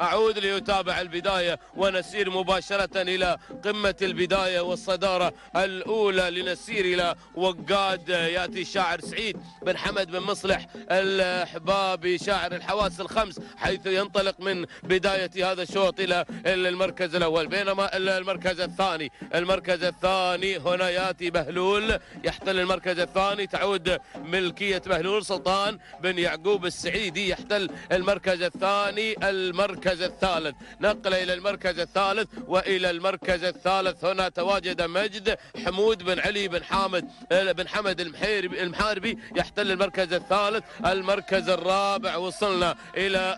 أعود ليتابع البداية ونسير مباشرة إلى قمة البداية والصدارة الأولى لنسير إلى وقاد يأتي الشاعر سعيد بن حمد بن مصلح الحبابي شاعر الحواس الخمس حيث ينطلق من بداية هذا الشوط إلى المركز الأول. بينما المركز الثاني المركز الثاني هنا يأتي بهلول يحتل المركز الثاني تعود ملكية بهلول سلطان بن يعقوب السعيدي يحتل المركز الثاني المركز الثالث. نقل إلى المركز الثالث وإلى المركز الثالث. هنا تواجد مجد حمود بن علي بن حامد بن حمد المحيربي المحاربي. يحتل المركز الثالث. المركز الرابع وصلنا إلى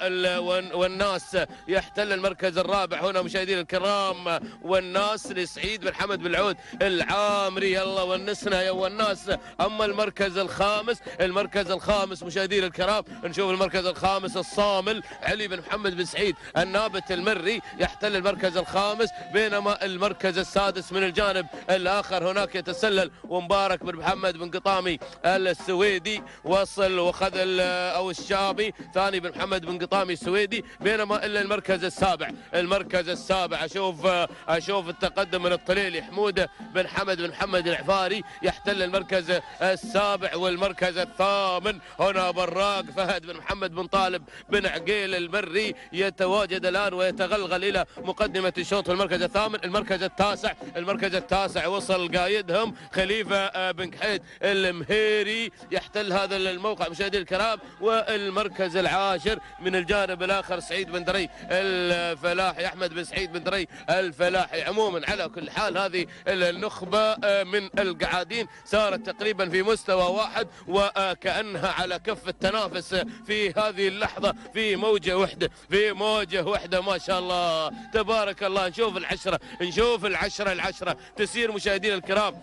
والناس. يحتل المركز الرابع. هنا مشاهدينا الكرام والناس لسعيد بن حمد بن العود العامري. يلا ونسنا يا والناس. أما المركز الخامس المركز الخامس مشاهدينا الكرام نشوف المركز الخامس الصامل. علي بن محمد بن سعيد النابت المري يحتل المركز الخامس بينما المركز السادس من الجانب الآخر هناك يتسلل. ومبارك بن محمد بن قطامي السويدي وصل وخذ أو الشامي ثاني بن محمد بن قطامي السويدي بينما إلا المركز السابع. المركز السابع أشوف أشوف التقدم من الطليلي حمودة بن حمد بن محمد العفاري يحتل المركز السابع والمركز الثامن. هنا براق فهد بن محمد بن طالب بن عقيل المري يتواجد الآن ويتغلغل إلى مقدمة الشوط في المركز الثامن المركز التاسع المركز التاسع وصل قايدهم خليفة بن كحيد المهيري يحتل هذا الموقع مشاهدينا الكرام والمركز العاشر من الجانب الآخر سعيد بن دري الفلاحي أحمد بن سعيد بن دري الفلاحي. عموما على كل حال هذه النخبة من القعادين صارت تقريبا في مستوى واحد وكأنها على كف التنافس في هذه اللحظة في موجة وحدة في موجة وحدة ما شاء الله. تبارك الله. نشوف العشرة. نشوف العشرة العشرة. تسير مشاهدينا الكرام.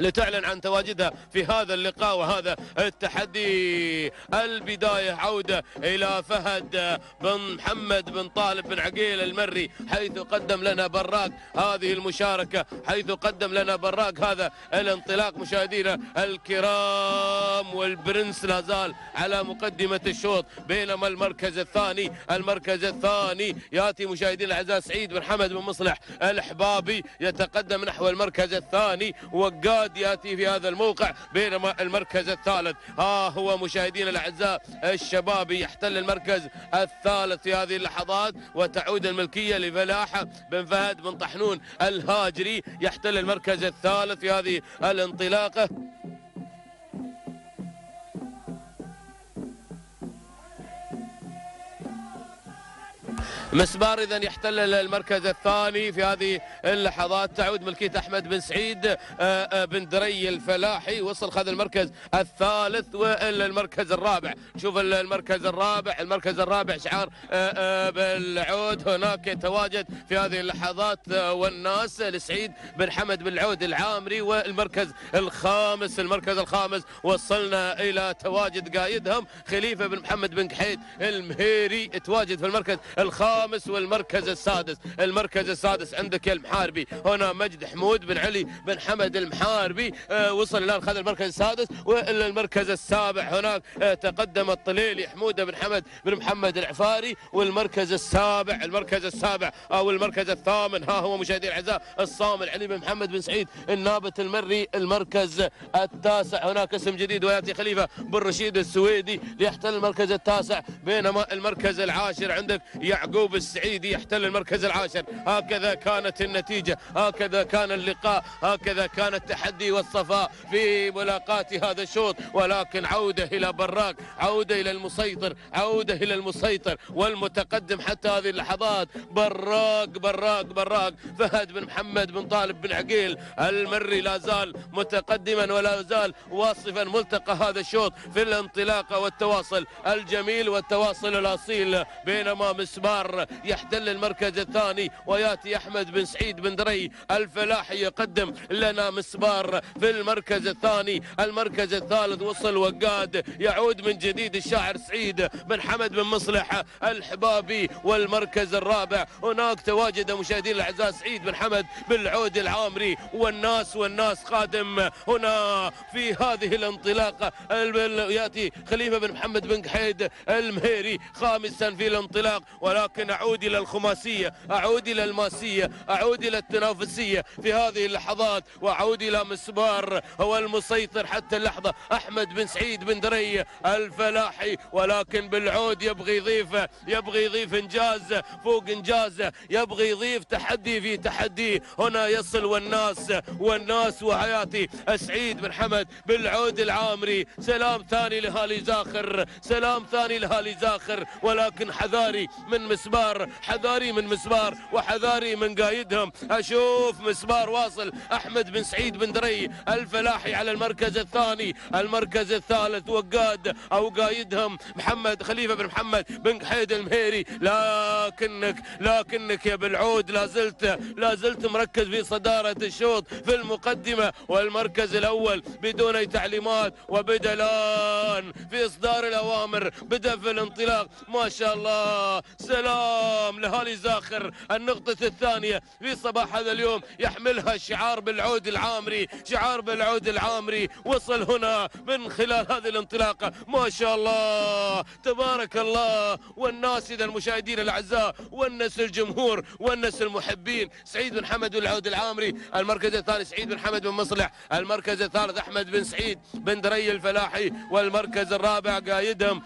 لتعلن عن تواجدها في هذا اللقاء وهذا التحدي. البداية عودة إلى فهد بن محمد بن طالب بن عقيل المري حيث قدم لنا براق هذه المشاركة حيث قدم لنا براق هذا الانطلاق مشاهدينا الكرام. والبرنس لا زال على مقدمة الشوط بينما المركز الثاني المركز الثاني ياتي مشاهدينا الأعزاء سعيد بن حمد بن مصلح الحبابي يتقدم نحو المركز الثاني وقال الجهاد يأتي في هذا الموقع بينما المركز الثالث. ها هو مشاهدينا الأعزاء الشبابي يحتل المركز الثالث في هذه اللحظات وتعود الملكية لفلاحة بن فهد بن طحنون الهاجري يحتل المركز الثالث في هذه الانطلاقة. مسبار اذا يحتل المركز الثاني في هذه اللحظات. تعود ملكية أحمد بن سعيد آه، آه، بن دري الفلاحي. وصل خذ المركز الثالث والمركز الرابع. شوف المركز الرابع المركز الرابع شعار آه، بالعود. هناك يتواجد في هذه اللحظات والناس. لسعيد بن حمد بن العود العامري والمركز الخامس. المركز الخامس وصلنا إلى تواجد قايدهم. خليفة بن محمد بن كحيد المهيري تواجد في المركز الخامس. الخامس والمركز السادس. المركز السادس عندك يا المحاربي. هنا مجد حمود بن علي بن حمد المحاربي. آه وصل الآن خذ المركز السادس والمركز السابع هناك. آه تقدم الطليلي حمود بن حمد بن محمد العفاري. والمركز السابع المركز السابع أو المركز الثامن. ها هو مشاهدي الأعزاء الصامل علي بن محمد بن سعيد النابت المري المركز التاسع. هناك اسم جديد ويأتي خليفة بن رشيد السويدي ليحتل المركز التاسع. بينما المركز العاشر عندك يعقوب السعيدي يحتل المركز العاشر. هكذا كانت النتيجة هكذا كان اللقاء هكذا كان التحدي والصفاء في ملاقاة هذا الشوط. ولكن عودة إلى براك عودة إلى المسيطر عودة إلى المسيطر والمتقدم حتى هذه اللحظات. براك براك براك. فهد بن محمد بن طالب بن عقيل المري لا زال متقدما ولا زال واصفا ملتقى هذا الشوط في الانطلاقة والتواصل الجميل والتواصل الأصيل بينما مسمار يحتل المركز الثاني ويأتي أحمد بن سعيد بن دري. الفلاحي يقدم لنا مسبار في المركز الثاني. المركز الثالث وصل وقاد يعود من جديد الشاعر سعيد بن حمد بن مصلح الحبابي والمركز الرابع. هناك تواجد مشاهدين الأعزاء سعيد بن حمد بالعود العامري والناس والناس قادم هنا في هذه الانطلاقة يأتي خليفة بن محمد بن قحيد المهيري خامسا في الانطلاق. ولكن أعود إلى الخماسية أعود إلى الماسية أعود إلى التنافسية في هذه اللحظات وأعود إلى مسمار هو المسيطر حتى اللحظة. أحمد بن سعيد بن دري الفلاحي ولكن بالعود يبغي يضيف يبغي يضيف إنجاز فوق إنجازه يبغي يضيف تحدي في تحدي. هنا يصل والناس والناس وحياتي. سعيد بن حمد بالعود العامري. سلام ثاني لهالي زاخر سلام ثاني لهالي زاخر. ولكن حذاري من مسمار حذاري من مسمار وحذاري من قايدهم. أشوف مسمار واصل أحمد بن سعيد بن دري الفلاحي على المركز الثاني. المركز الثالث وقاد أو قايدهم. محمد خليفة بن محمد بن قحيد المهيري. لكنك لكنك يا بالعود لا زلت لا زلت مركز في صدارة الشوط في المقدمة. والمركز الأول بدون أي تعليمات وبدا الان في إصدار الأوامر بدا في الانطلاق. ما شاء الله سلام. لهالي زاخر النقطة الثانية. في صباح هذا اليوم يحملها شعار بالعود العامري شعار بالعود العامري. وصل هنا من خلال هذه الانطلاقة. ما شاء الله تبارك الله. والناس إذا المشاهدين الأعزاء والناس الجمهور والناس المحبين. سعيد بن حمد والعود العامري. المركز الثاني سعيد بن حمد بن مصلح. المركز الثالث أحمد بن سعيد بن دري الفلاحي. والمركز الرابع قايدهم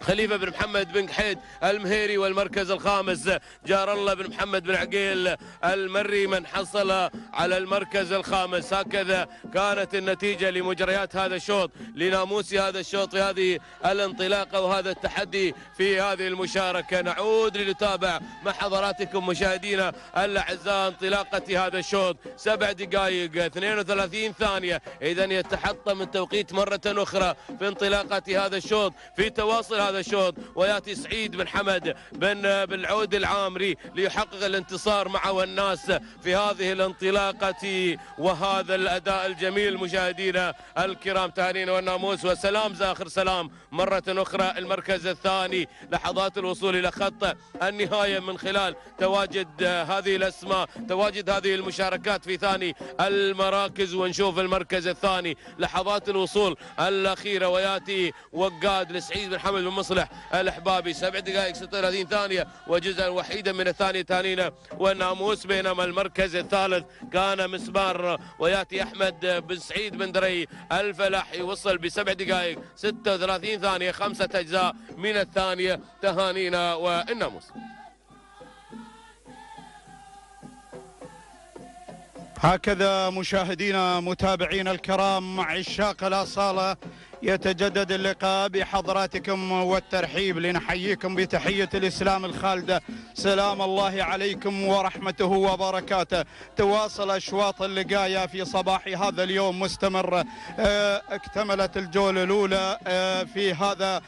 خليفة بن محمد بن قحيد المهيري والمركز الخامس جار الله بن محمد بن عقيل المري من حصل على المركز الخامس. هكذا كانت النتيجة لمجريات هذا الشوط لناموس هذا الشوط في هذه الانطلاقة وهذا التحدي في هذه المشاركة. نعود لنتابع مع حضراتكم مشاهدينا الأعزاء انطلاقة هذا الشوط. سبع دقائق 32 ثانية. اذا يتحطم التوقيت مرة أخرى في انطلاقة هذا الشوط. في تواصل هذا الشوط ويأتي سعيد بن حمد بن بالعود العامري ليحقق الانتصار مع والناس في هذه الانطلاقة. وهذا الأداء الجميل مشاهدينا الكرام تهانينا والناموس. وسلام زاخر سلام مرة أخرى المركز الثاني. لحظات الوصول إلى خط النهاية من خلال تواجد هذه الأسماء تواجد هذه المشاركات في ثاني المراكز. ونشوف المركز الثاني لحظات الوصول الأخيرة. ويأتي وقاد لسعيد بن حمد بن مصلح الأحبابي. سبع دقائق 36 ثانية وجزءا وحيدا من الثانية تانينا والناموس بينما المركز الثالث كان مسمار ويأتي أحمد بن سعيد بن دري. الفلاحي وصل بسبع دقائق 36 ثانية خمسة أجزاء من الثانية تهانينا والناموس. هكذا مشاهدينا متابعينا الكرام عشاق الأصالة يتجدد اللقاء بحضراتكم والترحيب. لنحييكم بتحية الإسلام الخالدة. سلام الله عليكم ورحمته وبركاته. تواصل أشواط اللقايا في صباح هذا اليوم مستمرة آه اكتملت الجولة الأولى آه في هذا